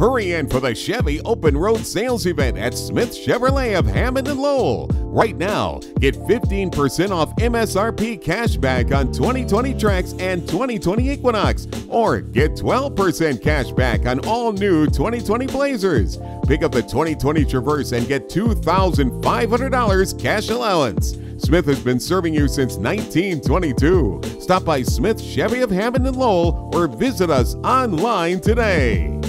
Hurry in for the Chevy Open Road Sales Event at Smith Chevrolet of Hammond and Lowell. Right now, get 15% off MSRP cashback on 2020 Trax and 2020 Equinox, or get 12% cashback on all new 2020 Blazers. Pick up the 2020 Traverse and get $2,500 cash allowance. Smith has been serving you since 1922. Stop by Smith Chevy of Hammond and Lowell or visit us online today.